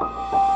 Bye.